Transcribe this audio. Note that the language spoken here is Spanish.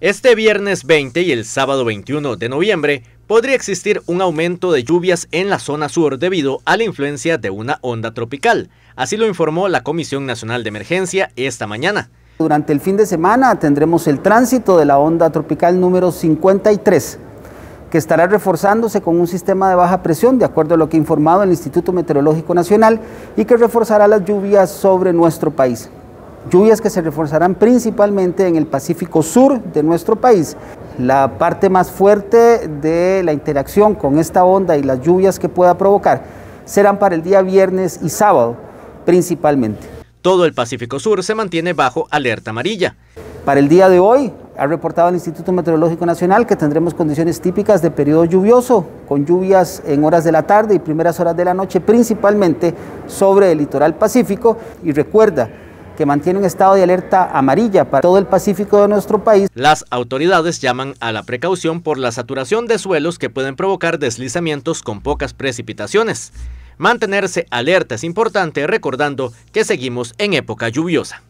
Este viernes 20 y el sábado 21 de noviembre podría existir un aumento de lluvias en la zona sur debido a la influencia de una onda tropical. Así lo informó la Comisión Nacional de Emergencia esta mañana. Durante el fin de semana tendremos el tránsito de la onda tropical número 53, que estará reforzándose con un sistema de baja presión, de acuerdo a lo que ha informado el Instituto Meteorológico Nacional, y que reforzará las lluvias sobre nuestro país lluvias que se reforzarán principalmente en el Pacífico Sur de nuestro país. La parte más fuerte de la interacción con esta onda y las lluvias que pueda provocar serán para el día viernes y sábado principalmente. Todo el Pacífico Sur se mantiene bajo alerta amarilla. Para el día de hoy, ha reportado el Instituto Meteorológico Nacional que tendremos condiciones típicas de periodo lluvioso, con lluvias en horas de la tarde y primeras horas de la noche, principalmente sobre el litoral pacífico. Y recuerda, que mantiene un estado de alerta amarilla para todo el Pacífico de nuestro país. Las autoridades llaman a la precaución por la saturación de suelos que pueden provocar deslizamientos con pocas precipitaciones. Mantenerse alerta es importante recordando que seguimos en época lluviosa.